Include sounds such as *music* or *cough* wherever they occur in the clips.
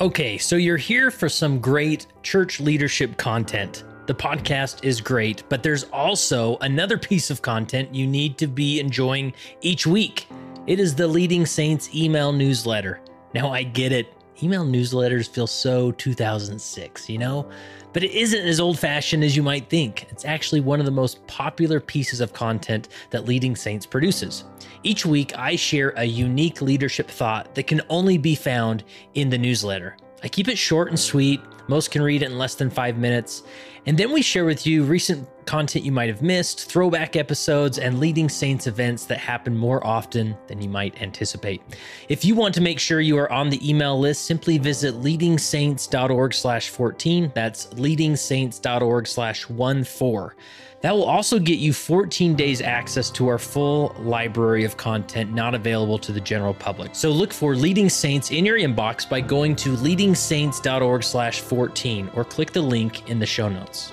Okay, so you're here for some great church leadership content. The podcast is great, but there's also another piece of content you need to be enjoying each week. It is the Leading Saints email newsletter. Now, I get it. Email newsletters feel so 2006, you know? But it isn't as old fashioned as you might think. It's actually one of the most popular pieces of content that Leading Saints produces. Each week, I share a unique leadership thought that can only be found in the newsletter. I keep it short and sweet. Most can read it in less than five minutes. And then we share with you recent content you might have missed, throwback episodes, and leading Saints events that happen more often than you might anticipate. If you want to make sure you are on the email list, simply visit leadingsaints.org slash 14. That's leadingsaints.org slash 14. That will also get you 14 days access to our full library of content not available to the general public. So look for Leading Saints in your inbox by going to leadingsaints.org/14 or click the link in the show notes.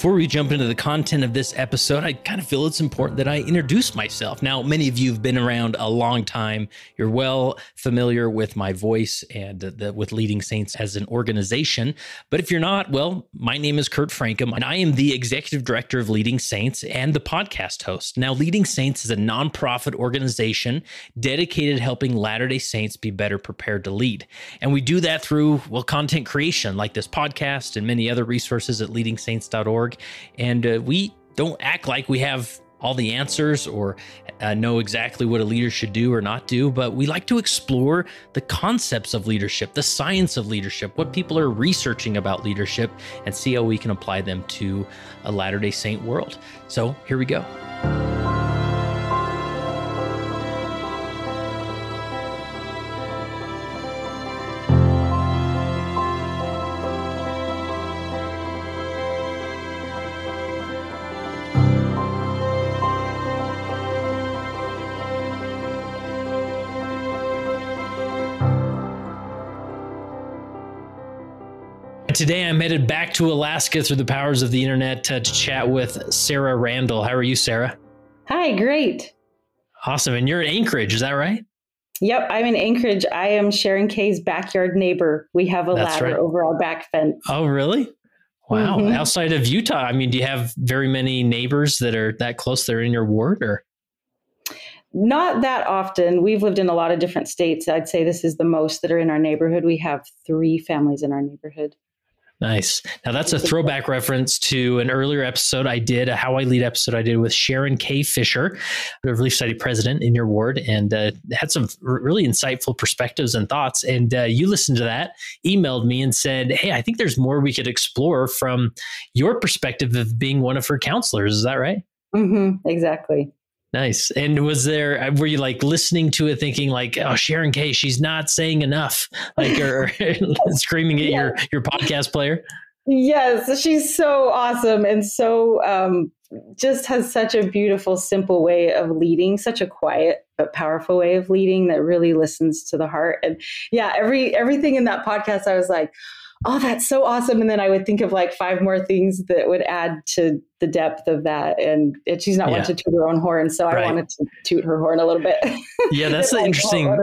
Before we jump into the content of this episode, I kind of feel it's important that I introduce myself. Now, many of you have been around a long time. You're well familiar with my voice and the, with Leading Saints as an organization. But if you're not, well, my name is Kurt Francom, and I am the executive director of Leading Saints and the podcast host. Now, Leading Saints is a nonprofit organization dedicated to helping Latter day Saints be better prepared to lead. And we do that through, well, content creation like this podcast and many other resources at leadingsaints.org and uh, we don't act like we have all the answers or uh, know exactly what a leader should do or not do, but we like to explore the concepts of leadership, the science of leadership, what people are researching about leadership, and see how we can apply them to a Latter day Saint world. So here we go. Today, I'm headed back to Alaska through the powers of the internet to, to chat with Sarah Randall. How are you, Sarah? Hi, great. Awesome. And you're in Anchorage, is that right? Yep, I'm in Anchorage. I am Sharon Kay's backyard neighbor. We have a That's ladder right. over our back fence. Oh, really? Wow. Mm-hmm. Outside of Utah, I mean, do you have very many neighbors that are that close that are in your ward or? Not that often. We've lived in a lot of different states. I'd say this is the most that are in our neighborhood. We have three families in our neighborhood. Nice. Now that's a throwback reference to an earlier episode I did, a How I Lead episode I did with Sharon Kay Fisher, the Relief Society president in your ward, and uh, had some really insightful perspectives and thoughts. And uh, you listened to that, emailed me, and said, "Hey, I think there's more we could explore from your perspective of being one of her counselors." Is that right? Mm-hmm, exactly. Nice. And was there, uh, were you like listening to it thinking like, oh, Sharon Kay, she's not saying enough, *laughs* like, or, *laughs* screaming at yeah. your, your podcast player? Yes. She's so awesome. And so, um, just has such a beautiful, simple way of leading, such a quiet but powerful way of leading that really listens to the heart. And yeah, every, everything in that podcast, I was like, oh, that's so awesome. And then I would think of like five more things that would add to the depth of that. And it, she's not yeah. one to toot her own horn. So right. I wanted to toot her horn a little bit. Yeah, *laughs* that's the interesting.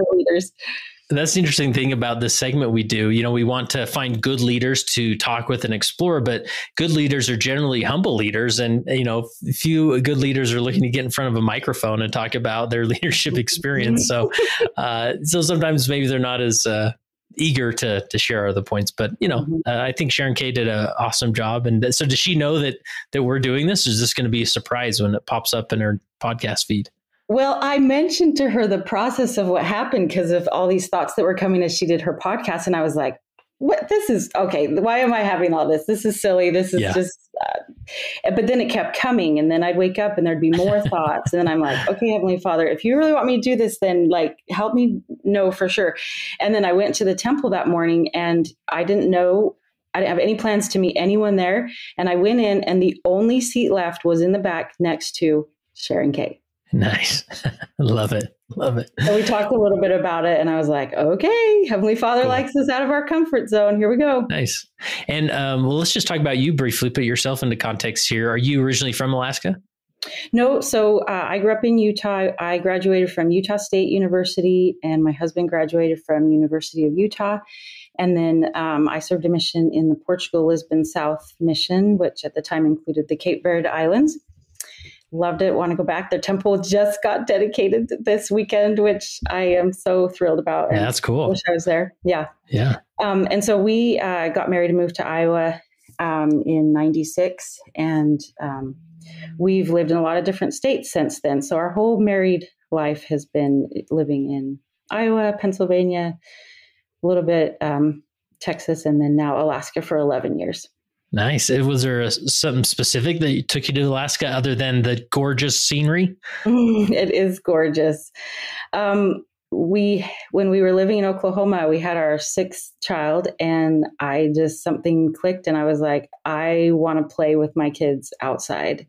That's the interesting thing about this segment we do. You know, we want to find good leaders to talk with and explore, but good leaders are generally humble leaders. And, you know, few good leaders are looking to get in front of a microphone and talk about their *laughs* leadership experience. So, uh, so sometimes maybe they're not as, uh, eager to to share other points. But you know, mm-hmm. uh, I think Sharon Kay did an awesome job. And so, does she know that that we're doing this? is this going to be a surprise when it pops up in her podcast feed? Well, I mentioned to her the process of what happened because of all these thoughts that were coming as she did her podcast, and I was like, "What? This is okay. Why am I having all this? This is silly. This is yeah. just." Uh, but then it kept coming, and then I'd wake up and there'd be more *laughs* thoughts, and then I'm like, "Okay, Heavenly Father, if you really want me to do this, then like help me know for sure." And then I went to the temple that morning, and I didn't know I didn't have any plans to meet anyone there. And I went in, and the only seat left was in the back next to Sharon Kay. Nice. *laughs* Love it. Love it. So we talked a little bit about it, and I was like, okay, Heavenly Father cool. likes us out of our comfort zone. Here we go. Nice. And um, well, let's just talk about you briefly. Put yourself into context here. Are you originally from Alaska? No, so uh, I grew up in Utah. I graduated from Utah State University, and my husband graduated from University of Utah. And then um, I served a mission in the Portugal Lisbon South mission, which at the time included the Cape Verde Islands. Loved it. Want to go back. Their temple just got dedicated this weekend, which I am so thrilled about. Yeah, that's cool. Wish I was there. Yeah. Yeah. Um, and so we uh, got married and moved to Iowa um, in '96, and um, we've lived in a lot of different states since then. So our whole married life has been living in Iowa, Pennsylvania, a little bit um, Texas, and then now Alaska for 11 years. Nice. Was there a, something specific that took you to Alaska other than the gorgeous scenery? *laughs* it is gorgeous. Um, we when we were living in Oklahoma, we had our sixth child, and I just something clicked, and I was like, I want to play with my kids outside.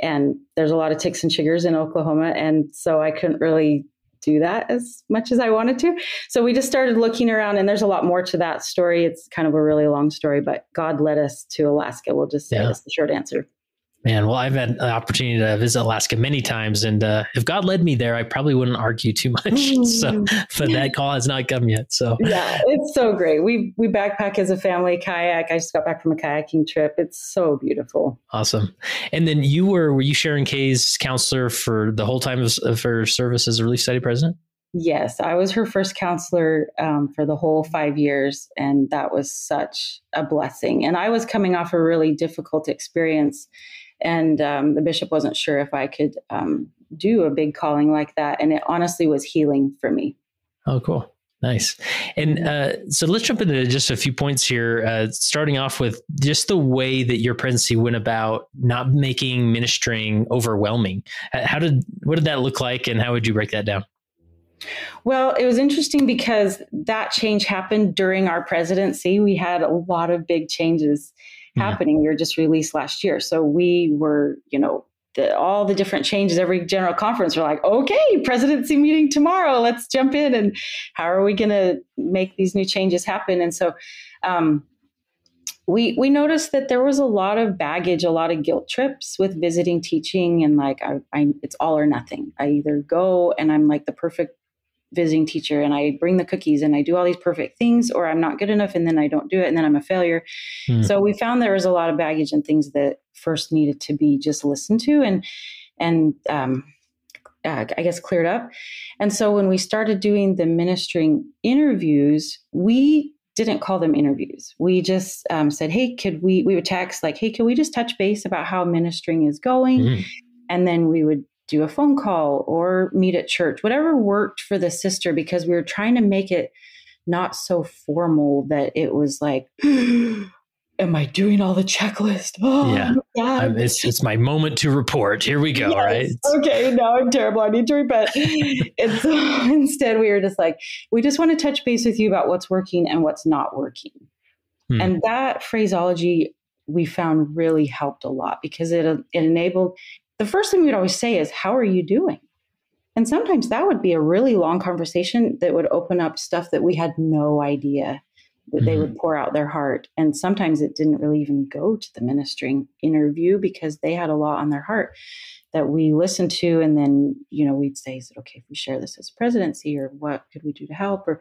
And there's a lot of ticks and chiggers in Oklahoma, and so I couldn't really do that as much as I wanted to. So we just started looking around, and there's a lot more to that story. It's kind of a really long story, but God led us to Alaska. We'll just say yeah. that's the short answer. Man, well, I've had the opportunity to visit Alaska many times, and uh, if God led me there, I probably wouldn't argue too much. *laughs* so, *laughs* but that call has not come yet. So, yeah, it's so great. We we backpack as a family, kayak. I just got back from a kayaking trip. It's so beautiful. Awesome. And then you were were you Sharon Kay's counselor for the whole time of, of her service as a Relief Society president? Yes, I was her first counselor um, for the whole five years, and that was such a blessing. And I was coming off a really difficult experience and um, the bishop wasn't sure if I could um, do a big calling like that. And it honestly was healing for me. Oh, cool. Nice. And uh, so let's jump into just a few points here, uh, starting off with just the way that your presidency went about not making ministering overwhelming. How did, what did that look like and how would you break that down? Well, it was interesting because that change happened during our presidency. We had a lot of big changes happening. We were just released last year. So we were, you know, the, all the different changes, every general conference, we're like, okay, presidency meeting tomorrow. Let's jump in and how are we going to make these new changes happen? And so um, we we noticed that there was a lot of baggage, a lot of guilt trips with visiting teaching, and like I, I it's all or nothing. I either go and I'm like the perfect visiting teacher and I bring the cookies and I do all these perfect things, or I'm not good enough and then I don't do it and then I'm a failure. Mm. So we found there was a lot of baggage and things that first needed to be just listened to and and um, uh, I guess cleared up. And so when we started doing the ministering interviews, we didn't call them interviews. We just um, said, "Hey, could we?" We would text like, "Hey, can we just touch base about how ministering is going?" Mm. And then we would do a phone call or meet at church, whatever worked for the sister, because we were trying to make it not so formal that it was like, *gasps* am I doing all the checklist? *gasps* Oh, yeah. it's, it's my moment to report. Here we go. Yes. Right. Okay. Now I'm terrible. I need to repent. *laughs* it's, *laughs* instead, we were just like, we just want to touch base with you about what's working and what's not working. Hmm. And that phraseology we found really helped a lot because it, it enabled the first thing we'd always say is, How are you doing? And sometimes that would be a really long conversation that would open up stuff that we had no idea that mm-hmm. they would mm-hmm. pour out their heart. And sometimes it didn't really even go to the ministering interview because they had a lot on their heart that we listened to. And then, you know, we'd say, Is it okay if we share this as presidency or what could we do to help or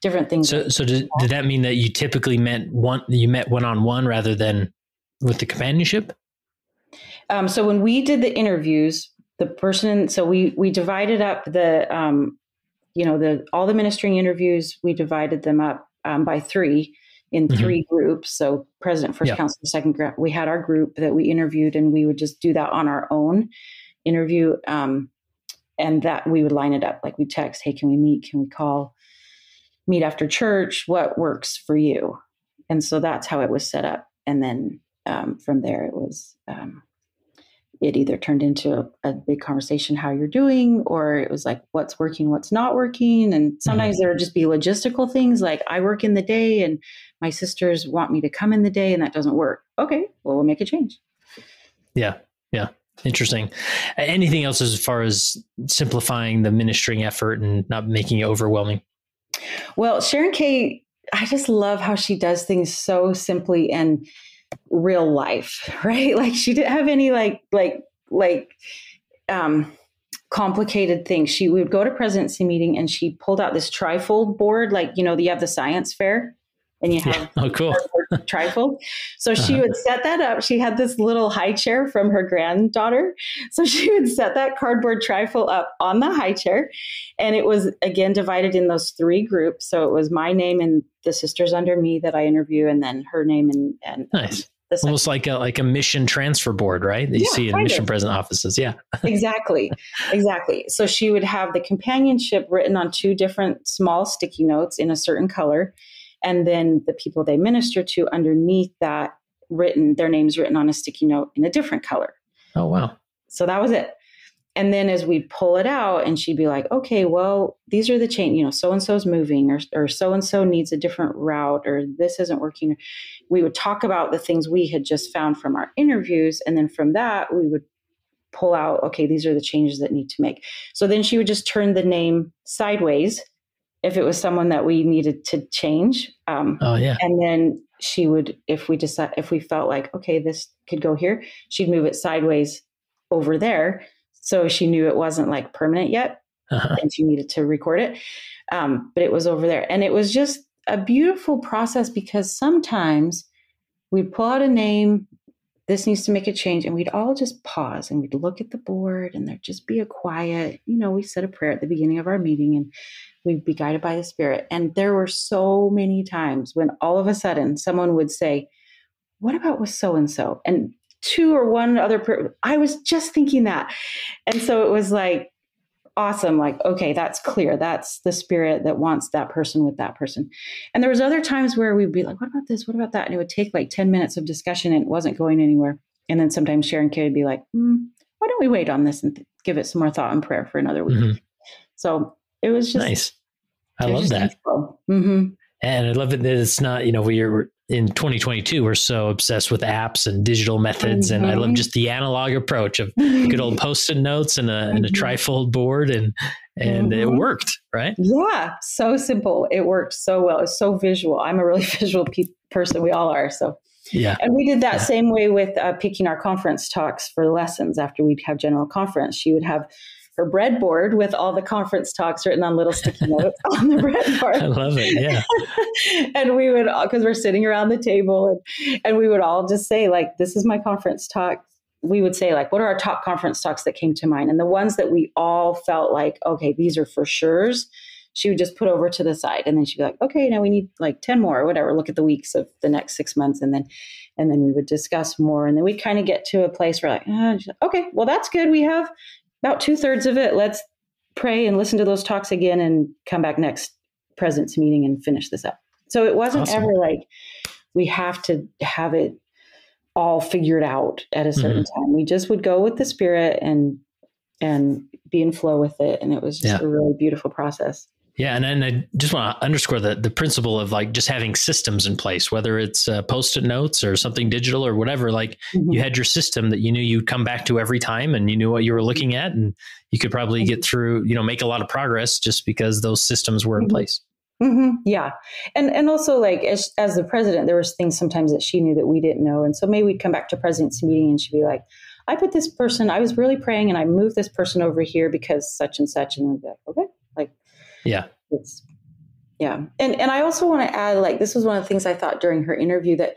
different things? So, so did, did that mean that you typically meant one, you met one on one rather than with the companionship? Um, so when we did the interviews, the person, so we we divided up the, um, you know, the all the ministering interviews. We divided them up um, by three in mm-hmm. three groups. So president, first council, second group. We had our group that we interviewed, and we would just do that on our own interview, um, and that we would line it up. Like we text, "Hey, can we meet? Can we call? Meet after church? What works for you?" And so that's how it was set up. And then um, from there, it was um, it either turned into a, a, big conversation how you're doing or it was like what's working what's not working and sometimes mm-hmm. there would just be logistical things like i work in the day and my sisters want me to come in the day and that doesn't work okay well we'll make a change yeah yeah Interesting. Anything else as far as simplifying the ministering effort and not making it overwhelming? Well, Sharon Kay, I just love how she does things so simply and real life, *laughs* right? Like she didn't have any like like like um complicated things. She would go to presidency meeting and she pulled out this trifold board, like you know, you have the science fair and you have yeah. oh cool *laughs* *laughs* trifold. So she uh-huh. would set that up. She had this little high chair from her granddaughter. So she would set that cardboard trifold up on the high chair. And it was again divided in those three groups. So it was my name and the sisters under me that I interview, and then her name and and nice. Almost like a like a mission transfer board, right? That you yeah, see in mission of. president offices. Yeah. *laughs* exactly. Exactly. So she would have the companionship written on two different small sticky notes in a certain color and then the people they minister to underneath that written their names written on a sticky note in a different color. Oh wow. So that was it. And then as we pull it out and she'd be like okay well these are the chain you know so and so's moving or or so and so needs a different route or this isn't working. We would talk about the things we had just found from our interviews. And then from that we would pull out okay these are the changes that need to make. So then she would just turn the name sideways if it was someone that we needed to change. Um, oh yeah. And then she would, if we decide, if we felt like, okay, this could go here, she'd move it sideways over there. So she knew it wasn't like permanent yet uh-huh. and she needed to record it. Um, but it was over there. And it was just a beautiful process because sometimes we'd pull out a name, this needs to make a change. And we'd all just pause and we'd look at the board and there'd just be a quiet, you know, we said a prayer at the beginning of our meeting and we'd be guided by the Spirit. And there were so many times when all of a sudden someone would say, What about with so and so? And two or one other per- I was just thinking that. And so it was like awesome like okay that's clear that's the spirit that wants that person with that person and there was other times where we'd be like what about this what about that and it would take like 10 minutes of discussion and it wasn't going anywhere and then sometimes sharon kay would be like mm, why don't we wait on this and th- give it some more thought and prayer for another week mm-hmm. so it was just nice. I love that. Mm-hmm. And I love it that it's not, you know, we're in 2022, we're so obsessed with apps and digital methods. Mm-hmm. And I love mm-hmm. just the analog approach of good old post-it notes and a, mm-hmm. and a mm-hmm. trifold board and, and it mm-hmm. worked, right? Yeah. So simple. It worked so well. It's so visual. I'm a really *laughs* visual pe- person. We all are. So yeah. And we did that yeah. same way with uh, picking our conference talks for lessons after we'd have general conference. She would have her breadboard with all the conference talks written on little sticky *laughs* notes on the breadboard. I love it. Yeah. *laughs* and we would all, because we're sitting around the table and, and we would all just say, like, this is my conference talk. We would say, like, what are our top conference talks that came to mind? And the ones that we all felt like, okay, these are for sure's, she would just put over to the side. And then she'd be like, okay, now we need like 10 more or whatever. Look at the weeks of the next six months. And then, and then we would discuss more. And then we kind of get to a place where like, oh, okay, well, that's good. We have about two thirds of it. Let's pray and listen to those talks again and come back next presence meeting and finish this up. So it wasn't awesome. ever like we have to have it all figured out at a certain mm-hmm. time. We just would go with the spirit and and be in flow with it. And it was just yeah. a really beautiful process. Yeah, and, and I just want to underscore the the principle of like just having systems in place, whether it's uh, post-it notes or something digital or whatever. Like mm-hmm. you had your system that you knew you'd come back to every time, and you knew what you were looking at, and you could probably get through, you know, make a lot of progress just because those systems were in mm-hmm. place. Mm-hmm. Yeah, and and also like as as the president, there was things sometimes that she knew that we didn't know, and so maybe we'd come back to president's meeting, and she'd be like, "I put this person, I was really praying, and I moved this person over here because such and such," and we'd be like, "Okay." Like, yeah, it's yeah, and and I also want to add, like, this was one of the things I thought during her interview that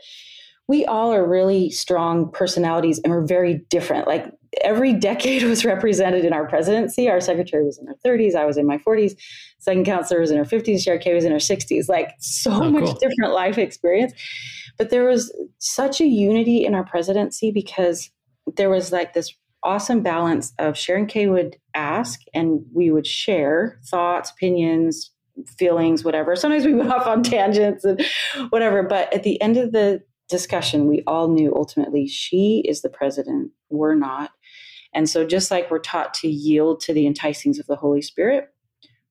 we all are really strong personalities and we're very different. Like every decade *laughs* was represented in our presidency. Our secretary was in her 30s. I was in my 40s. Second counselor was in her 50s. Sharon Kay was in her 60s. Like so oh, much cool. different life experience. But there was such a unity in our presidency because there was like this awesome balance of Sharon Kay would ask and we would share thoughts, opinions, feelings, whatever. Sometimes we went *laughs* off on tangents and whatever. But at the end of the discussion, we all knew ultimately she is the president, we're not. And so, just like we're taught to yield to the enticings of the Holy Spirit,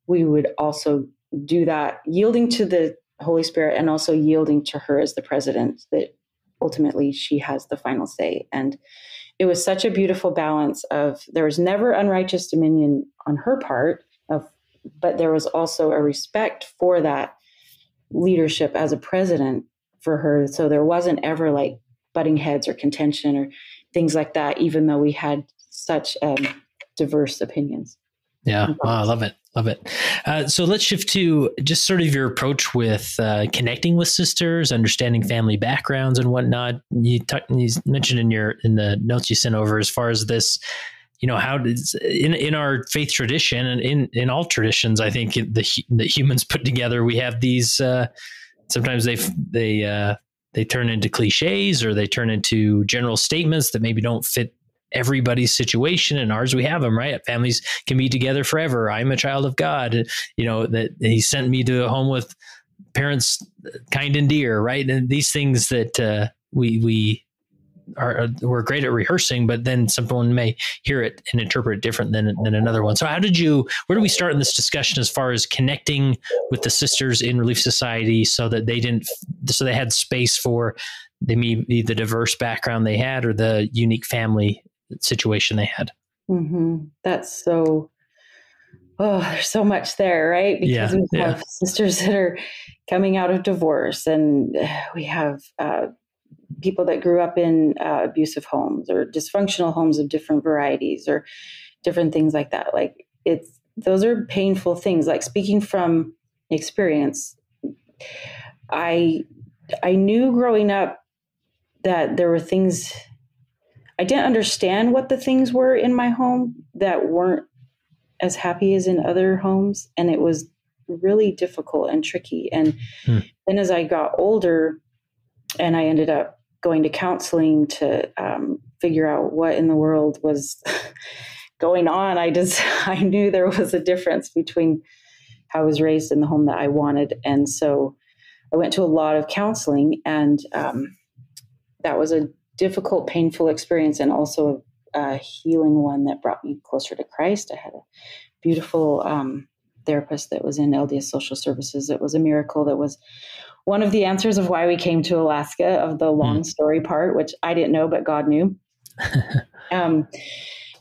we would also do that, yielding to the Holy Spirit and also yielding to her as the president, that ultimately she has the final say. And it was such a beautiful balance of there was never unrighteous dominion on her part of but there was also a respect for that leadership as a president for her. So there wasn't ever like butting heads or contention or things like that even though we had such um, diverse opinions. Yeah. Oh, i love it Love it. Uh, so let's shift to just sort of your approach with uh, connecting with sisters, understanding family backgrounds and whatnot. You, t- you mentioned in your in the notes you sent over as far as this, you know, how does in in our faith tradition and in in all traditions, I think the the humans put together, we have these. Uh, sometimes they they uh, they turn into cliches or they turn into general statements that maybe don't fit everybody's situation and ours we have them right? Families can be together forever. I'm a child of god you know that he sent me to a home with parents kind and dear right? And these things that uh, we we are we're great at rehearsing but then someone may hear it and interpret it different than than another one. So how did you where do we start in this discussion as far as connecting with the sisters in relief society so that they didn't so they had space for they maybe the diverse background they had or the unique family situation they had. Mm-hmm. That's so. Oh, there's so much there, right? Because yeah, we have yeah. sisters that are coming out of divorce, and we have uh, people that grew up in uh, abusive homes or dysfunctional homes of different varieties or different things like that. Like it's those are painful things. Like speaking from experience, I I knew growing up that there were things I didn't understand what the things were in my home that weren't as happy as in other homes. And it was really difficult and tricky. And hmm. then as I got older and I ended up going to counseling to um, figure out what in the world was *laughs* going on, I just, *laughs* I knew there was a difference between how I was raised in the home that I wanted. And so I went to a lot of counseling and um, that was a difficult, painful experience and also a healing one that brought me closer to Christ. I had a beautiful um, therapist that was in LDS Social Services. It was a miracle. That was one of the answers of why we came to Alaska, of the long mm. story part, which I didn't know, but God knew. *laughs* um,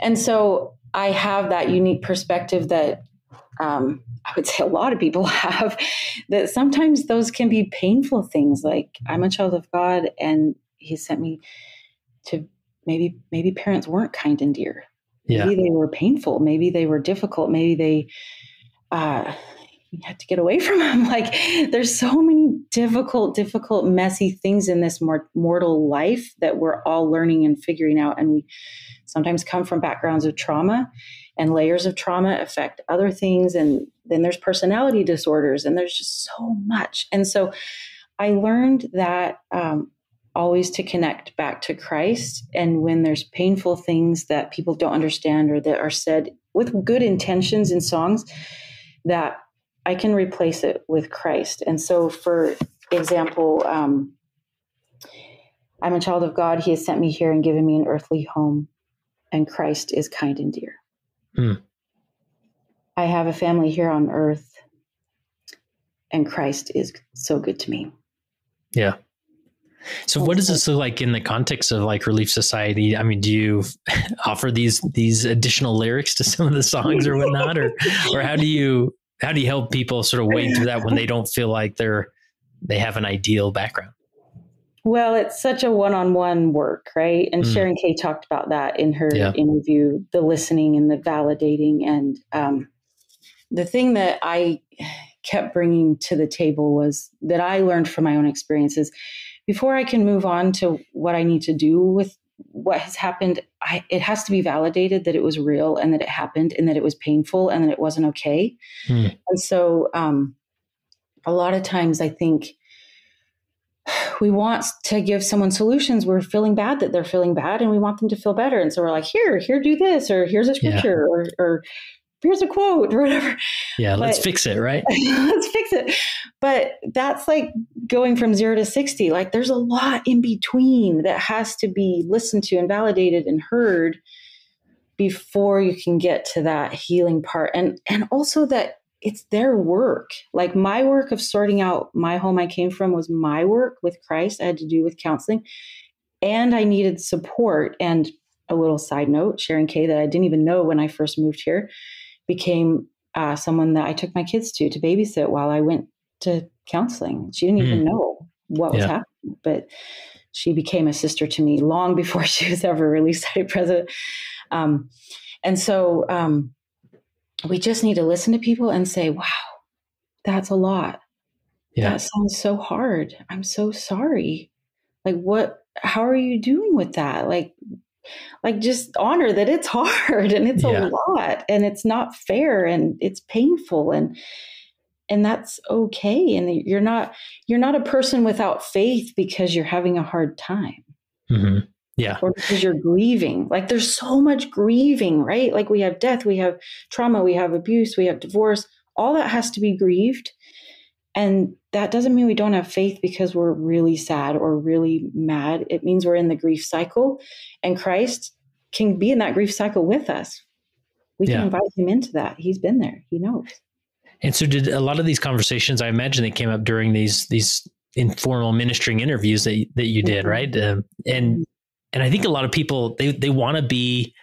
and so I have that unique perspective that um, I would say a lot of people *laughs* have that sometimes those can be painful things. Like I'm a child of God and he sent me to maybe maybe parents weren't kind and dear. Yeah. Maybe they were painful. Maybe they were difficult. Maybe they uh, you had to get away *laughs* from them. Like there's so many difficult, difficult, messy things in this mor- mortal life that we're all learning and figuring out. And we sometimes come from backgrounds of trauma and layers of trauma affect other things. And then there's personality disorders and there's just so much. And so I learned that um, always to connect back to Christ. And when there's painful things that people don't understand or that are said with good intentions in songs, that I can replace it with Christ. And so, for example, um, I'm a child of God. He has sent me here and given me an earthly home, and Christ is kind and dear. Mm. I have a family here on earth, and Christ is so good to me. Yeah. So what does this look like in the context of like Relief Society? I mean, do you *laughs* offer these these additional lyrics to some of the songs or whatnot, or or how do you how do you help people sort of wade through that when they don't feel like they're they have an ideal background? Well, it's such a one-on-one work, right? And mm. Sharon Kay talked about that in her yeah. interview, the listening and the validating, and um, the thing that I kept bringing to the table was that I learned from my own experiences before I can move on to what I need to do with what has happened, I, it has to be validated that it was real and that it happened and that it was painful and that it wasn't okay. Hmm. And so, um, a lot of times, I think we want to give someone solutions. We're feeling bad that they're feeling bad, and we want them to feel better. And so we're like, "Here, here, do this," or "Here's a scripture," yeah. or, or here's a quote or whatever. Yeah, let's fix it, right? *laughs* let's fix it. But that's like going from zero to 60. Like there's a lot in between that has to be listened to and validated and heard before you can get to that healing part. And and also that it's their work. Like my work of sorting out my home I came from was my work with Christ. I had to do with counseling. And I needed support. And a little side note, Sharon Kay, that I didn't even know when I first moved here, became uh, someone that I took my kids to to babysit while I went to counseling. She didn't even mm. know what was yeah. happening, but she became a sister to me long *laughs* before she was ever Relief Society president. Um, and so um, we just need to listen to people and say, wow, that's a lot. Yeah. That sounds so hard. I'm so sorry. Like, what, how are you doing with that? Like, like just honor that it's hard *laughs* and it's yeah. a lot and it's not fair and it's painful and and that's okay. And you're not you're not a person without faith because you're having a hard time. Mm-hmm. yeah. Or because you're grieving. Like there's so much grieving right? Like we have death we have trauma we have abuse we have divorce. All that has to be grieved and that doesn't mean we don't have faith because we're really sad or really mad it means we're in the grief cycle and christ can be in that grief cycle with us we can yeah. invite him into that he's been there he knows and so, did a lot of these conversations? I imagine they came up during these these informal ministering interviews that that you did, mm-hmm. right? Um, and and I think a lot of people they they want to be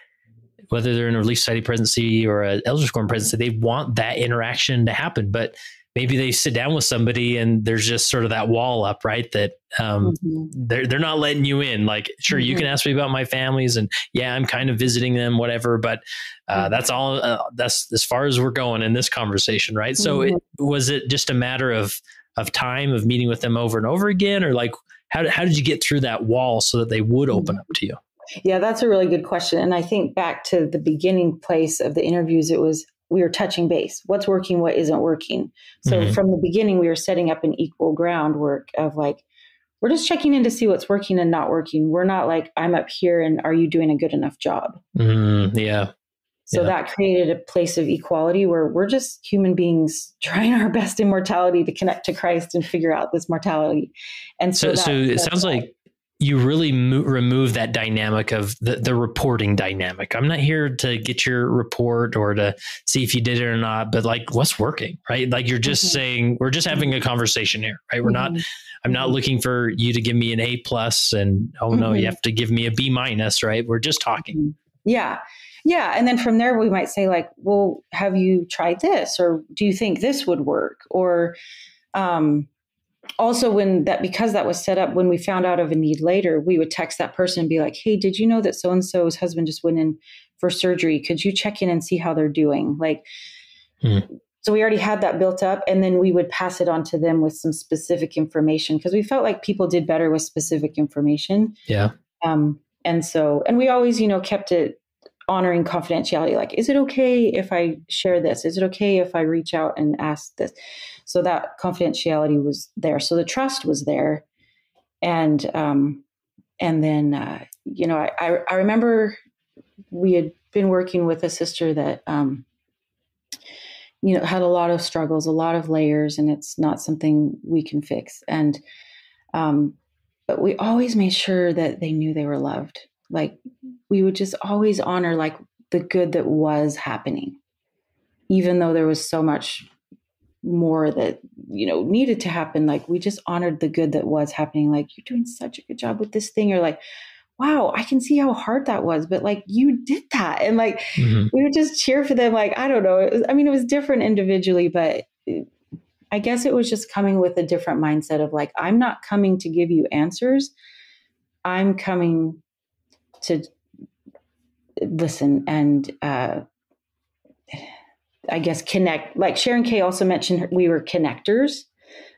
whether they're in a relief society presidency or a elders quorum presidency, they want that interaction to happen, but maybe they sit down with somebody and there's just sort of that wall up, right? That um, mm-hmm. they're they're not letting you in. Like, sure, mm-hmm. you can mm-hmm. ask me about my families, and yeah, I'm kind of visiting them, whatever. But uh, mm-hmm. that's all. Uh, that's as far as we're going in this conversation, right? So, it, mm-hmm. was it just a matter of of time of meeting with them over and over again, or like how how did you get through that wall so that they would open mm-hmm. up to you? Yeah, that's a really good question. And I think back to the beginning place of the interviews, it was we were touching base what's working what isn't working so mm-hmm. from the beginning we were setting up an equal groundwork of like we're just checking in to see what's working and not working we're not like i'm up here and are you doing a good enough job mm, yeah so yeah. that created a place of equality where we're just human beings *laughs* trying our best in mortality to connect to Christ and figure out this mortality. And so, so, so it sounds like you really mo- remove that dynamic of the, the reporting dynamic. I'm not here to get your report or to see if you did it or not, but like what's working, right? Like you're just mm-hmm. saying, we're just having a conversation here, right? We're mm-hmm. not, I'm not looking for you to give me an A plus and, oh no, mm-hmm. you have to give me a B minus, right? We're just talking. Mm-hmm. Yeah. Yeah. And then from there, we might say, like, well, have you tried this? Or do you think this would work? Or, um, also when that because that was set up when we found out of a need later we would text that person and be like hey did you know that so and so's husband just went in for surgery? Could you check in and see how they're doing? Like hmm. so we already had that built up and then we would pass it on to them with some specific information because we felt like people did better with specific information. Yeah. Um and so and we always you know kept it honoring confidentiality like is it okay if i share this? Is it okay if i reach out and ask this so that confidentiality was there. So the trust was there. And um and then uh, you know I, I remember we had been working with a sister that um you know had a lot of struggles a lot of layers and it's not something we can fix. And um but we always made sure that they knew they were loved. Like we would just always honor like the good that was happening even though there was so much more that you know needed to happen like we just honored the good that was happening like you're doing such a good job with this thing or like wow i can see how hard that was but like you did that and like mm-hmm. we would just cheer for them like i don't know was, i mean it was different individually but i guess it was just coming with a different mindset of like i'm not coming to give you answers i'm coming to listen and uh, I guess connect. Like Sharon Kay also mentioned, we were connectors.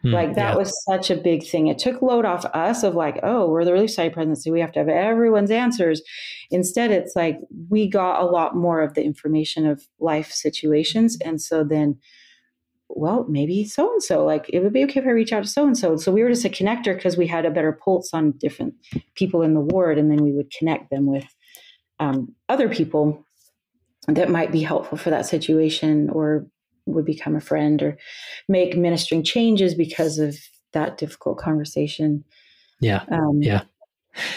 Mm, like that yeah. was such a big thing. It took load off us of like, oh, we're the relief society presidency. We have to have everyone's answers. Instead, it's like we got a lot more of the information of life situations. And so then, well, maybe so and so. Like it would be okay if I reach out to so and so. So we were just a connector because we had a better pulse on different people in the ward, and then we would connect them with um, other people that might be helpful for that situation or would become a friend or make ministering changes because of that difficult conversation. Yeah. Um, yeah.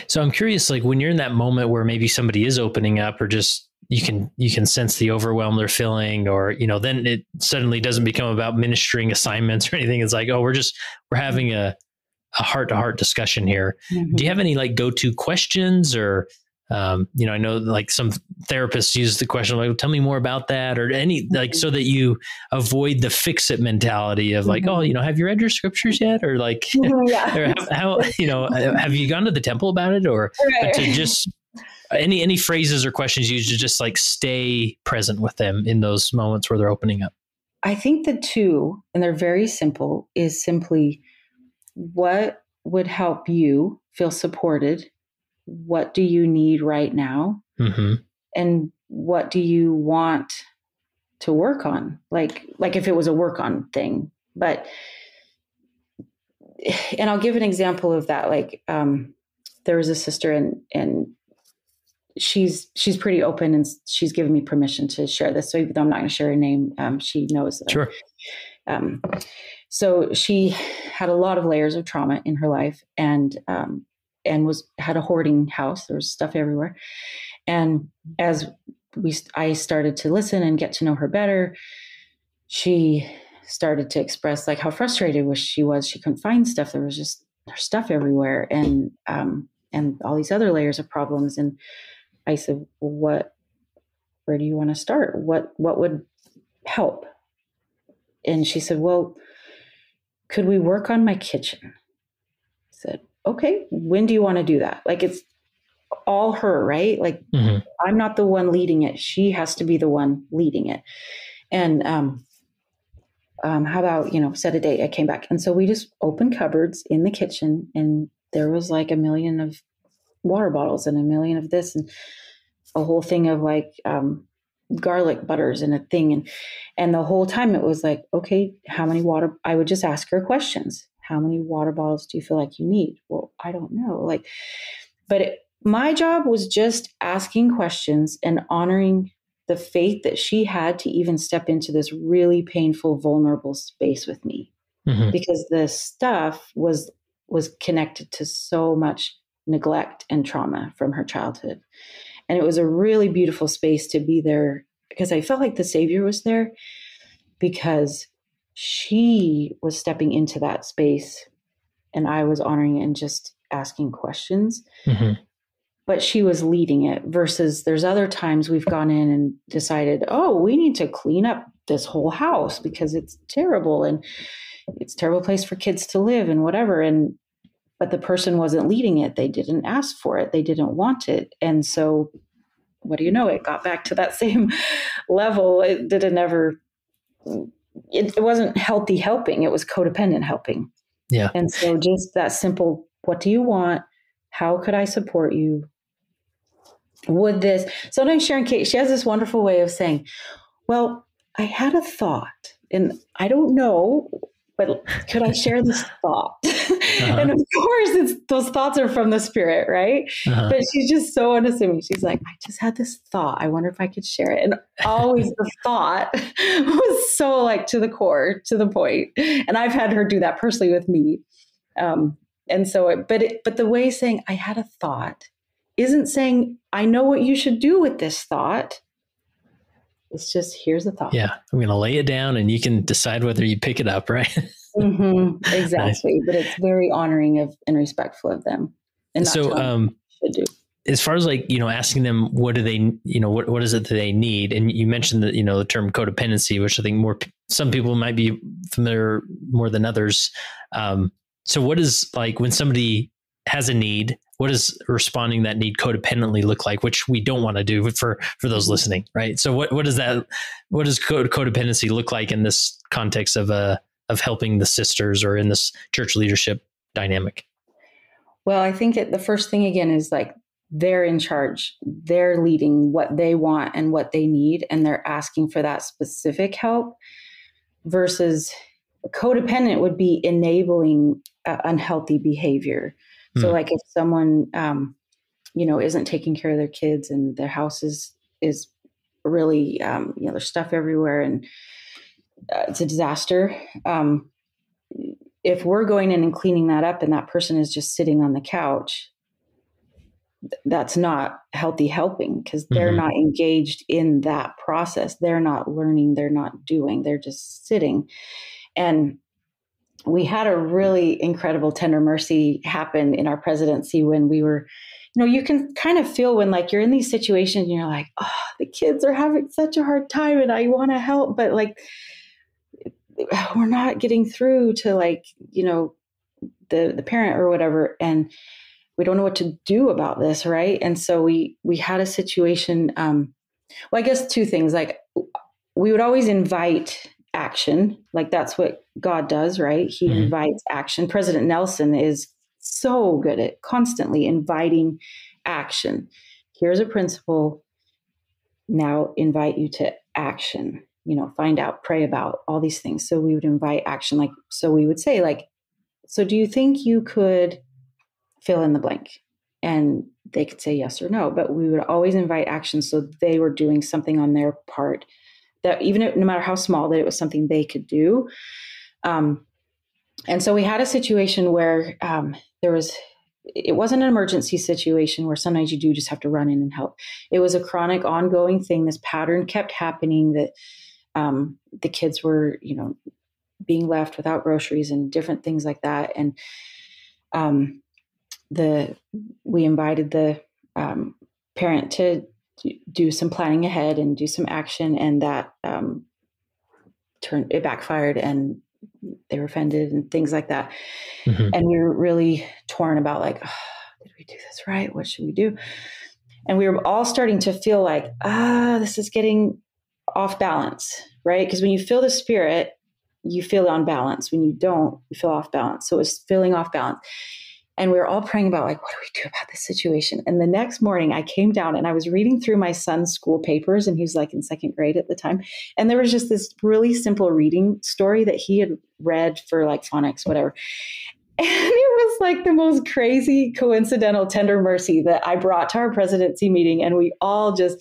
So I'm curious, like when you're in that moment where maybe somebody is opening up or just you can you can sense the overwhelm they're feeling or you know then it suddenly doesn't become about ministering assignments *laughs* or anything it's like oh we're just we're having a a heart to heart discussion here mm-hmm. do you have any like go to questions or um, you know, I know like some therapists use the question like, "Tell me more about that," or any like so that you avoid the fix it mentality of like, mm-hmm. "Oh, you know, have you read your scriptures yet?" Or like, *laughs* yeah. *laughs* or how, how, you know, uh, have you gone to the temple about it, or right. to just any any phrases or questions you to just like stay present with them in those moments where they're opening up. I think the two, and they're very simple, is simply what would help you feel supported what do you need right now? Mm-hmm. and what do you want to work on? Like like if it was a work on thing but *sighs* and i'll give an example of that like um there was a sister and and she's she's pretty open and she's given me permission to share this. So even though i'm not going to share her name um, she knows that. Sure. Um, so she had a lot of layers of trauma in her life and um, and was had a hoarding house. There was stuff everywhere. And as we I started to listen and get to know her better, she started to express like how frustrated was she was. She couldn't find stuff. There was just stuff everywhere and um and all these other layers of problems. And I said, well, what where do you want to start? What what would help? And she said, Well, could we work on my kitchen? I said, okay, when do you want to do that? Like it's all her, right? Like mm-hmm. I'm not the one leading it. She has to be the one leading it. And um, um, how about, you know, set a date? I came back. And so we just opened cupboards in the kitchen and there was like a million of water bottles and a million of this and a whole thing of like um, garlic butters and a thing. And, and the whole time it was like, okay, how many water, I would just ask her questions how many water bottles do you feel like you need well i don't know like but it, my job was just asking questions and honoring the faith that she had to even step into this really painful vulnerable space with me mm-hmm. because the stuff was was connected to so much neglect and trauma from her childhood and it was a really beautiful space to be there because i felt like the savior was there because she was stepping into that space and I was honoring it and just asking questions. Mm-hmm. But she was leading it versus there's other times we've gone in and decided, oh, we need to clean up this whole house because it's terrible and it's a terrible place for kids to live and whatever. And but the person wasn't leading it. They didn't ask for it. They didn't want it. And so what do you know? It got back to that *laughs* same level. It didn't ever it, it wasn't healthy helping, it was codependent helping. Yeah. And so just that simple, what do you want? How could I support you? Would this sometimes Sharon Kay, she has this wonderful way of saying, Well, I had a thought, and I don't know but could I share this *laughs* thought? Uh-huh. and of course, it's those thoughts are from the spirit, right? Uh-huh. But she's just so unassuming. She's like, I just had this thought. I wonder if I could share it. And always the *laughs* thought was so like to the core, to the point. And I've had her do that personally with me. Um, and so, it, but it, but the way saying I had a thought isn't saying I know what you should do with this thought. It's just here's a thought. Yeah, I'm going to lay it down, and you can decide whether you pick it up, *laughs* right? mm-hmm, *laughs* exactly, nice. but it's very honoring of and respectful of them. And so, um, should do. As far as like you know, asking them what do they you know what what is it that they need, and you mentioned that you know the term codependency, which I think more some people might be familiar more than others. Um, so, what is like when somebody has a need what does responding that need codependently look like which we don't want to do for for those listening right? So what what does that what does code, codependency look like in this context of uh of helping the sisters or in this church leadership dynamic? Well i think it, the first thing again is like they're in charge. They're leading what they want and what they need and they're asking for that specific help versus codependent would be enabling uh, unhealthy behavior so, hmm. like if someone, um, you know, isn't taking care of their kids and their house is is really, um, you know, there's stuff everywhere and uh, it's a disaster. Um, if we're going in and cleaning that up and that person is just sitting on the couch, that's not healthy helping because they're mm-hmm. not engaged in that process. They're not learning, they're not doing, they're just sitting. And we had a really incredible tender mercy happen in our presidency when we were you know, you can kind of feel when like you're in these situations and you're like, oh, the kids are having such a hard time and I want to help, but like *sighs* we're not getting through to like, you know, the the parent or whatever. And we don't know what to do about this, right? And so we we had a situation, um, well, I guess two things. Like we would always invite action. Like that's what God does, right? He mm-hmm. invites action. President Nelson is so good at constantly inviting action. Here's a principle. Now invite you to action. You know, find out, pray about all these things. So we would invite action. Like, so we would say, like, so do you think you could fill in the blank? And they could say yes or no, but we would always invite action. So they were doing something on their part that even if, no matter how small, that it was something they could do. Um, and so we had a situation where um, there was it wasn't an emergency situation where sometimes you do just have to run in and help. It was a chronic, ongoing thing. This pattern kept happening that um, the kids were, you know, being left without groceries and different things like that. And um, the we invited the um, parent to do some planning ahead and do some action, and that um, turned it backfired, and they were offended and things like that. Mm-hmm. And we were really torn about like, oh, did we do this right? What should we do? And we were all starting to feel like, ah, this is getting off balance, right? Because when you feel the spirit, you feel on balance. When you don't, you feel off balance. So it's feeling off balance. And we were all praying about like, what do we do about this situation? And the next morning I came down and I was reading through my son's school papers and he was like in second grade at the time. And there was just this really simple reading story that he had read for like phonics, whatever. *laughs* And it was like the most crazy coincidental tender mercy that I brought to our presidency meeting. And we all just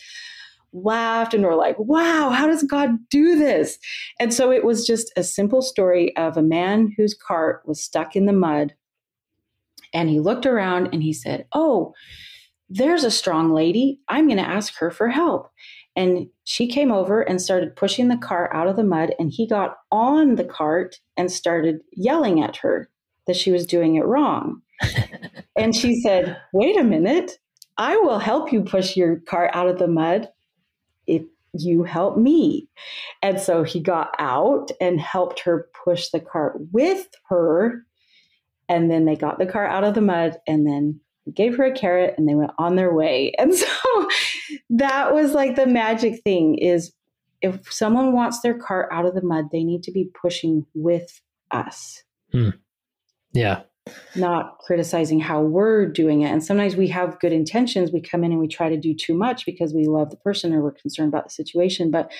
laughed and were like, wow, how does God do this? And so it was just a simple story of a man whose cart was stuck in the mud and he looked around and he said, Oh, there's a strong lady. I'm going to ask her for help. And she came over and started pushing the cart out of the mud. And he got on the cart and started yelling at her that she was doing it wrong. *laughs* and she said, Wait a minute. I will help you push your cart out of the mud if you help me. And so he got out and helped her push the cart with her and then they got the car out of the mud and then gave her a carrot and they went on their way. *laughs* And so that was like the magic thing is if someone wants their cart out of the mud, they need to be pushing with us. Hmm. Yeah. Not criticizing how we're doing it. And sometimes we have good intentions. We come in and we try to do too much because we love the person or we're concerned about the situation. But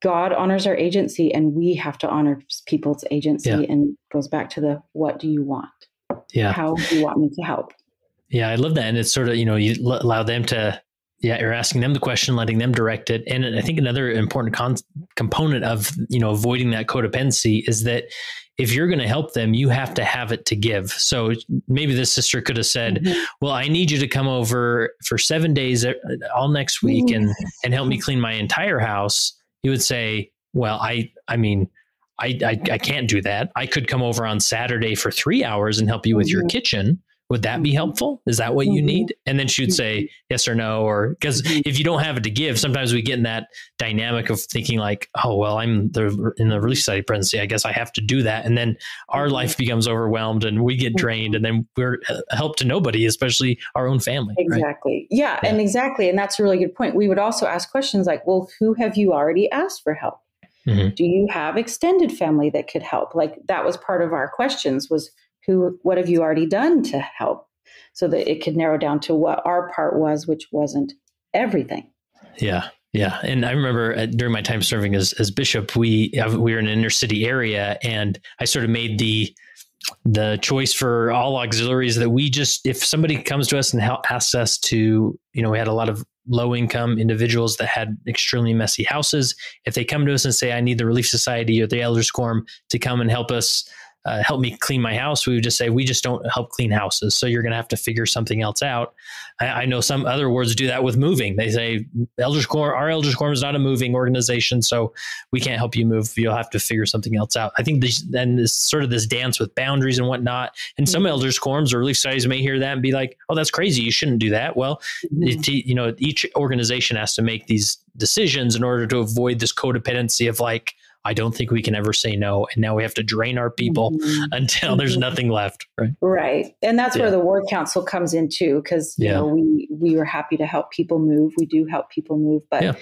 God honors our agency and we have to honor people's agency yeah. and goes back to the what do you want? Yeah. How do you want me to help? Yeah, I love that. And it's sort of, you know, you allow them to, yeah, you're asking them the question, letting them direct it. And I think another important con- component of, you know, avoiding that codependency is that if you're going to help them, you have to have it to give. So maybe this sister could have said, mm-hmm. "Well, I need you to come over for seven days uh, all next week mm-hmm. and and help me clean my entire house." He would say, well, I, I mean, I, I, I, can't do that. I could come over on Saturday for three hours and help you with mm-hmm. your kitchen. Would that be mm-hmm. helpful? Is that what mm-hmm. you need? And then she would say mm-hmm. yes or no, or because mm-hmm. if you don't have it to give, sometimes we get in that dynamic of thinking like, oh well, I'm the in the Relief Society presidency. I guess I have to do that, and then our mm-hmm. life becomes overwhelmed and we get drained, and then we're help to nobody, especially our own family. Exactly. Right? Yeah, yeah, and exactly, and that's a really good point. We would also ask questions like, well, who have you already asked for help? Mm-hmm. Do you have extended family that could help? Like that was part of our questions was who what have you already done to help? So that it could narrow down to what our part was which wasn't everything. Yeah yeah. And i remember uh, during my time serving as, as bishop we we were in an inner city area and i sort of made the the choice for all auxiliaries that we just if somebody comes to us and help, asks us to you know we had a lot of low income individuals that had extremely messy houses. If they come to us and say i need the relief society or the elders quorum to come and help us uh, help me clean my house, we would just say, we just don't help clean houses. So you're going to have to figure something else out. I, I, know some other words do that with moving. They say, Elders Quorum, our Elders Quorum is not a moving organization, so we can't help you move. You'll have to figure something else out. I think this, then this sort of this dance with boundaries and whatnot. And some mm-hmm. Elders Quorums or relief societies may hear that and be like, oh, that's crazy. You shouldn't do that. Well, mm-hmm. it, you know, each organization has to make these decisions in order to avoid this codependency of like, I don't think we can ever say no. And now we have to drain our people mm-hmm. *laughs* until mm-hmm. there's nothing left. Right. Right. And that's yeah. where the Ward Council comes in too, because you yeah. know, we we were happy to help people move. We do help people move, but yeah.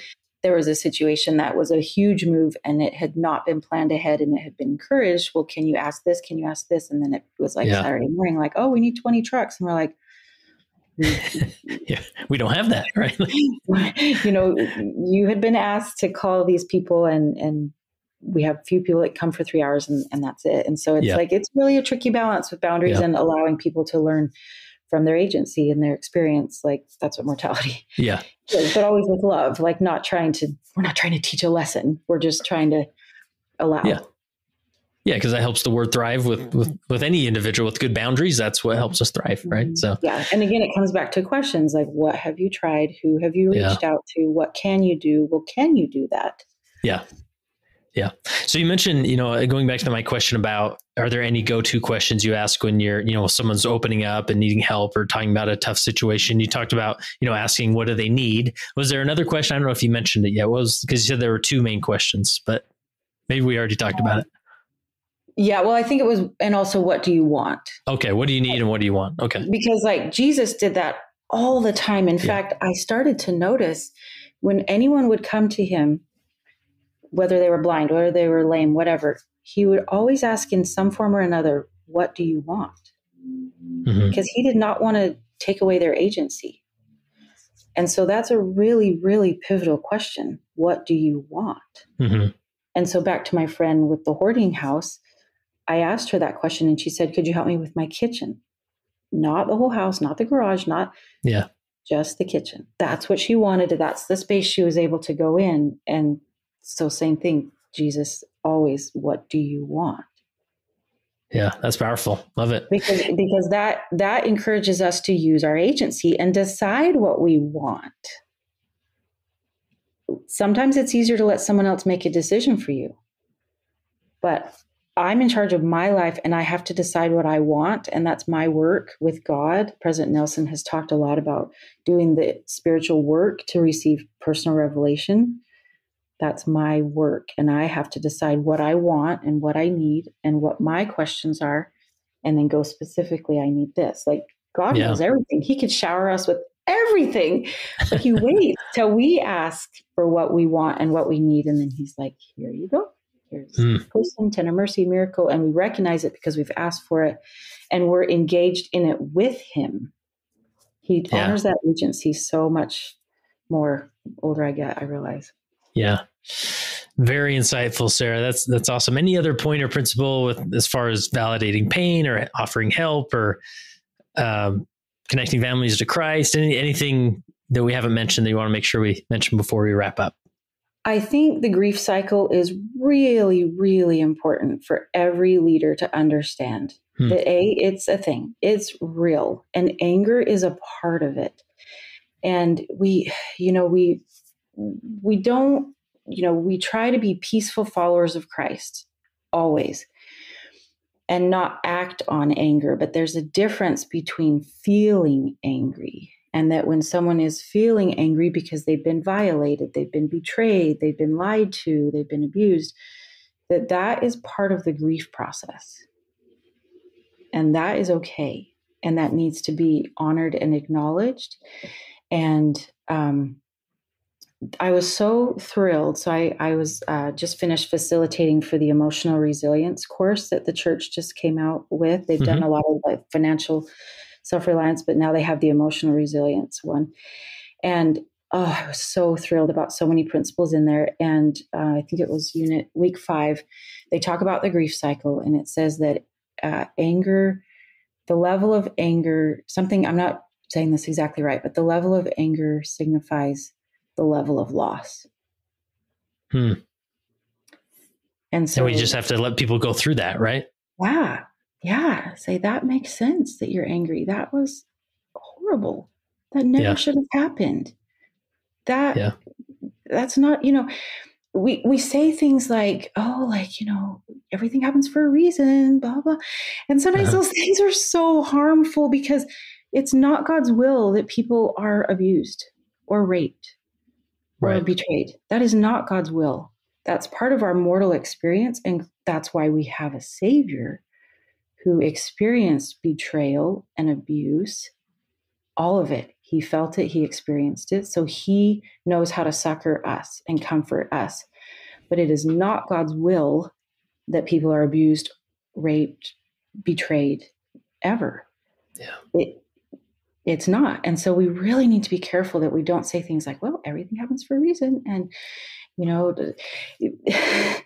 there was a situation that was a huge move and it had not been planned ahead and it had been encouraged. Well, can you ask this? Can you ask this? And then it was like Saturday morning, like, oh, we need 20 trucks. And we're like, *laughs* yeah, we don't have that, right? *laughs* you know, you had been asked to call these people and and we have few people that come for three hours and, and that's it. And so it's yeah. like it's really a tricky balance with boundaries yeah. and allowing people to learn from their agency and their experience. Like that's what mortality. *laughs* Yeah. Is, but always with love, like not trying to we're not trying to teach a lesson. We're just trying to allow. Yeah. Yeah, because that helps the word thrive with, with with any individual with good boundaries. That's what helps us thrive, right? Mm-hmm. So yeah, and again, it comes back to questions like, what have you tried? Who have you reached yeah. out to? What can you do? Well, can you do that? Yeah, yeah. So you mentioned, you know, going back to my question about are there any go-to questions you ask when you're, you know, someone's opening up and needing help or talking about a tough situation? You talked about, you know, asking what do they need. Was there another question? I don't know if you mentioned it yet. What was because you said there were two main questions, but maybe we already talked about it. Yeah, well, I think it was, and also, what do you want? Okay, what do you need and what do you want? Okay, because like Jesus did that all the time. In yeah. fact, I started to notice when anyone would come to him whether they were blind, whether they were lame, whatever, he would always ask in some form or another, What do you want? Mm-hmm. Because he did not want to take away their agency. And so that's a really, really pivotal question. What do you want? Mm-hmm. And so back to my friend with the hoarding house, I asked her that question and she said, Could you help me with my kitchen? Not the whole house, not the garage, not yeah, just the kitchen. That's what she wanted. That's the space she was able to go in. And so same thing jesus always what do you want? Yeah that's powerful. Love it. Because because that that encourages us to use our agency and decide what we want. Sometimes it's easier to let someone else make a decision for you. But i'm in charge of my life and i have to decide what i want and that's my work with god. President nelson has talked a lot about doing the spiritual work to receive personal revelation that's my work. And I have to decide what I want and what I need and what my questions are, and then go specifically, I need this. Like God yeah. knows everything. He could shower us with everything. But he waits till we ask for what we want and what we need. And then he's like, here you go. Here's mm. person, tender mercy, miracle. And we recognize it because we've asked for it and we're engaged in it with him. He yeah. honors that agency so much more older I get, I realize. Yeah. Very insightful, Sarah. That's that's awesome. Any other point or principle with as far as validating pain or offering help or um, connecting families to Christ? Any, anything that we haven't mentioned that you want to make sure we mention before we wrap up? I think the grief cycle is really, really important for every leader to understand. Hmm. That a, it's a thing, it's real, and anger is a part of it. And we, you know, we we don't, you know, we try to be peaceful followers of Christ always and not act on anger. But there's a difference between feeling angry and that when someone is feeling angry because they've been violated, they've been betrayed, they've been lied to, they've been abused, that that is part of the grief process. And that is okay. And that needs to be honored and acknowledged. And um, I was so thrilled. So I, I was uh, just finished facilitating for the emotional resilience course that the church just came out with. They've mm-hmm. done a lot of like financial self reliance, but now they have the emotional resilience one. And oh, I was so thrilled about so many principles in there. And uh, I think it was unit week five. They talk about the grief cycle, and it says that uh, anger, the level of anger, something I'm not saying this exactly right, but the level of anger signifies the level of loss. Hmm. And so and we just have to let people go through that, right? Yeah. Yeah. Say that makes sense that you're angry. That was horrible. That never yeah. should have happened. That yeah. that's not, you know, we we say things like, oh, like, you know, everything happens for a reason, blah blah. And sometimes uh-huh. those *laughs* things are so harmful because it's not God's will that people are abused or raped right. or betrayed. That is not God's will. That's part of our mortal experience. And that's why we have a Savior who experienced betrayal and abuse, all of it. He felt it, he experienced it. So he knows how to succor us and comfort us. But it is not God's will that people are abused, raped, betrayed ever. Yeah. It, it's not. And so we really need to be careful that we don't say things like, well, everything happens for a reason. And, you know, *laughs*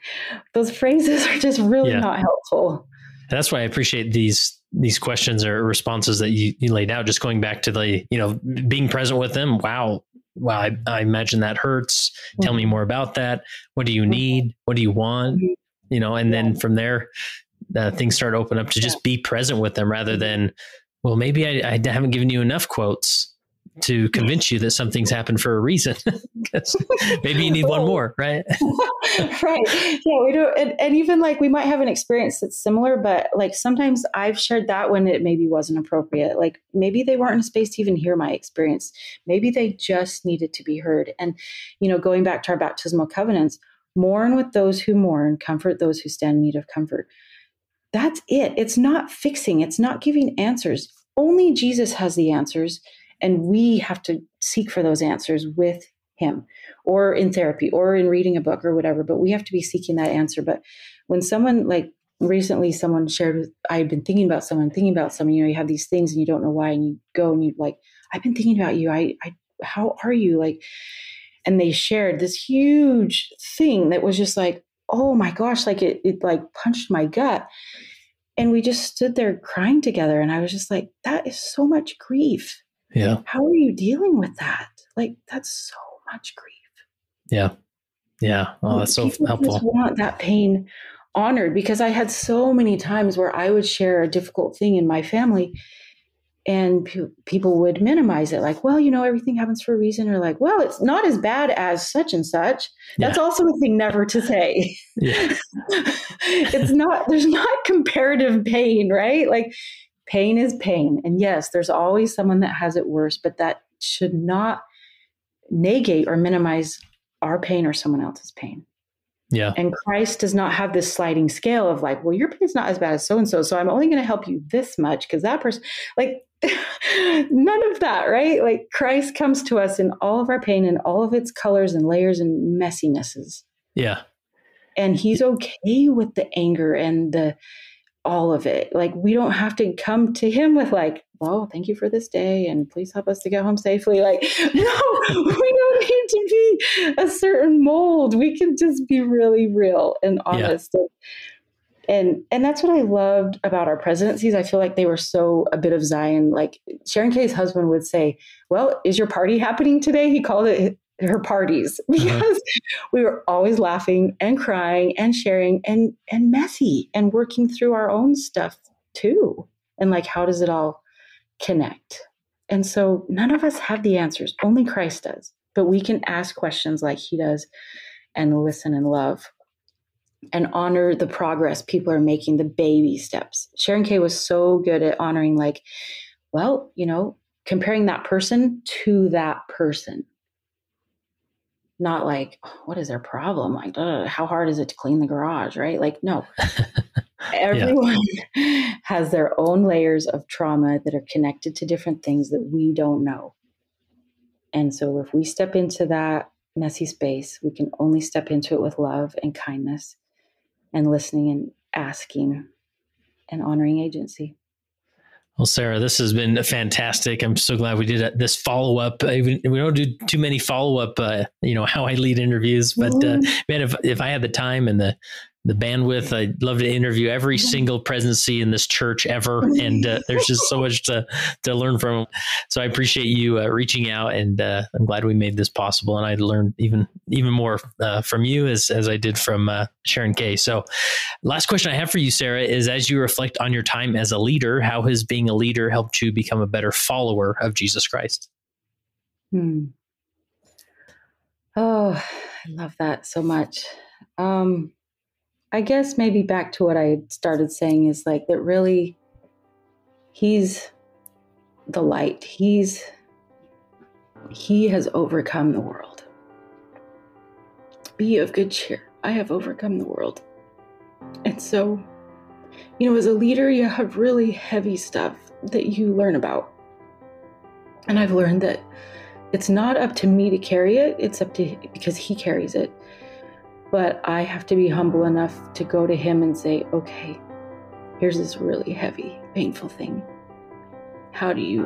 those phrases are just really yeah. not helpful. And that's why I appreciate these these questions or responses that you, you laid out. Just going back to the, you know, being present with them. Wow. Wow. I, I imagine that hurts. Mm-hmm. Tell me mm-hmm. more about that. What do you mm-hmm. need? What do you want? Mm-hmm. You know, and yeah. then from there, uh, things start to open up to just be present with them rather than well, maybe I, I haven't given you enough quotes to convince you that something's happened for a reason. *laughs* maybe you need one *laughs* oh. more, right? *laughs* right. Yeah, we do. And, and, even like we might have an experience that's similar, but like sometimes I've shared that when it maybe wasn't appropriate. Like maybe they weren't in a space to even hear my experience. Maybe they just needed to be heard. And, you know, going back to our baptismal covenants, mourn with those who mourn, comfort those who stand in need of comfort. That's it. It's not fixing, it's not giving answers. Only Jesus has the answers, and we have to seek for those answers with him or in therapy or in reading a book or whatever, but we have to be seeking that answer. But when someone like recently someone shared with I had been thinking about someone, thinking about someone, you know, you have these things and you don't know why, and you go and you like, I've been thinking about you. I I how are you? Like, and they shared this huge thing that was just like, oh my gosh, like it, it like punched my gut. And we just stood there crying together. And I was just like, that is so much grief. Yeah. How are you dealing with that? Like, that's so much grief. Yeah. Yeah. Oh, oh that's so People helpful. Just want that pain honored because I had so many times where I would share a difficult thing in my family and p- people would minimize it like well you know everything happens for a reason or like well it's not as bad as such and such that's also a thing never to say yeah. *laughs* it's not there's not comparative pain right like pain is pain and yes there's always someone that has it worse but that should not negate or minimize our pain or someone else's pain yeah. And Christ does not have this sliding scale of like, well, your pain is not as bad as so and so. So I'm only going to help you this much because that person, like, *laughs* none of that, right? Like Christ comes to us in all of our pain and all of its colors and layers and messinesses. Yeah. And he's okay with the anger and the all of it. Like we don't have to come to him with like, well, thank you for this day and please help us to get home safely. Like, *laughs* no, we don't need to be a certain mold. We can just be really real and honest. Yeah and and that's what I loved about our presidencies. I feel like they were so a bit of Zion. Like Sharon Kay's husband would say, "Well, is your party happening today?" He called it her parties *laughs* uh-huh. because uh-huh. we were always laughing and crying and sharing and and messy and working through our own stuff too. And like, how does it all connect? And so none of us have the answers. Only Christ does. But we can ask questions like He does, and listen and love and honor the progress people are making, the baby steps. Sharon Kay was so good at honoring, like, well, you know, comparing that person to that person. Not like, oh, what is their problem? Like, uh, how hard is it to clean the garage, right? Like, no. *laughs* Everyone yeah. *laughs* has their own layers of trauma that are connected to different things that we don't know. And so if we step into that messy space, we can only step into it with love and kindness and listening and asking and honoring agency. Well, Sarah, this has been fantastic. I'm so glad we did this follow up. We don't do too many follow up, uh, you know, how I lead interviews. But uh, mm-hmm. man, if if I had the time and the the bandwidth. I'd love to interview every single presidency in this church ever, *laughs* and uh, there's just so much to to learn from. So I appreciate you uh, reaching out, and uh, I'm glad we made this possible. And I learned even even more uh, from you as as I did from uh, Sharon Kay. So, last question I have for you, Sarah, is as you reflect on your time as a leader, how has being a leader helped you become a better follower of Jesus Christ? Hmm. Oh, I love that so much. Um, I guess maybe back to what I started saying is like that really he's the light. He's he has overcome the world. Be of good cheer. I have overcome the world. And so, you know, as a leader, you have really heavy stuff that you learn about. And I've learned that it's not up to me to carry it, it's up to because he carries it. But I have to be humble enough to go to him and say, okay, here's this really heavy, painful thing. How do you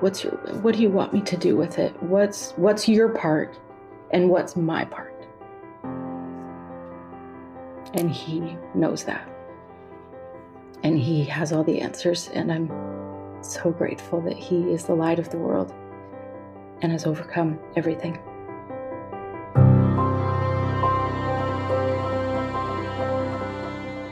what's your what do you want me to do with it? What's what's your part and what's my part? And he knows that. And he has all the answers and I'm so grateful that he is the light of the world and has overcome everything.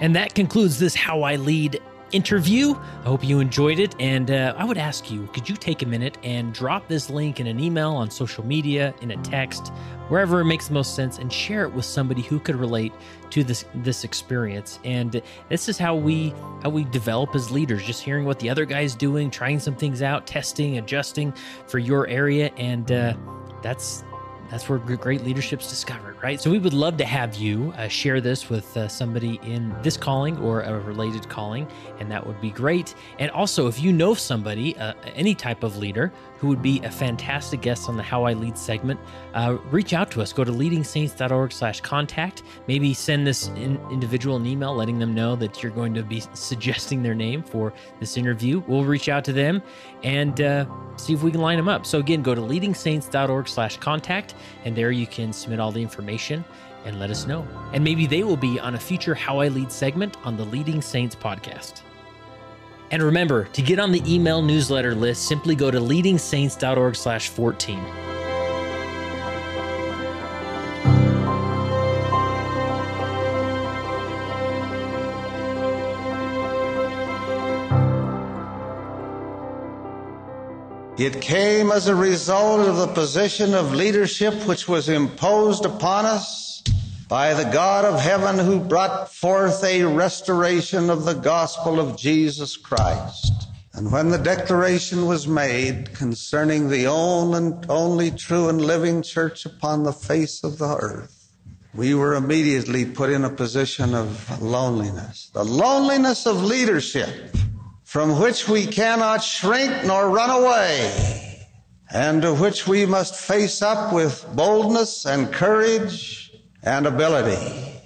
And that concludes this How I Lead interview. I hope you enjoyed it. And uh, I would ask you could you take a minute and drop this link in an email on social media, in a text, wherever it makes the most sense, and share it with somebody who could relate to this this experience. And this is how we how we develop as leaders, just hearing what the other guy's doing, trying some things out, testing, adjusting for your area. And uh, that's that's where great leadership's discovered, right? So we would love to have you uh, share this with uh, somebody in this calling or a related calling, and that would be great. And also, if you know somebody, uh, any type of leader who would be a fantastic guest on the How I Lead segment, uh, reach out to us. Go to leadingsaints.org/contact. Maybe send this in, individual an email, letting them know that you're going to be suggesting their name for this interview. We'll reach out to them and uh, see if we can line them up. So again, go to leadingsaints.org/contact, and there you can submit all the information and let us know. And maybe they will be on a future How I Lead segment on the Leading Saints podcast. And remember, to get on the email newsletter list, simply go to leadingsaints.org slash 14. It came as a result of the position of leadership which was imposed upon us by the God of heaven who brought forth a restoration of the gospel of Jesus Christ. And when the declaration was made concerning the only true and living church upon the face of the earth, we were immediately put in a position of loneliness. The loneliness of leadership from which we cannot shrink nor run away and to which we must face up with boldness and courage and ability.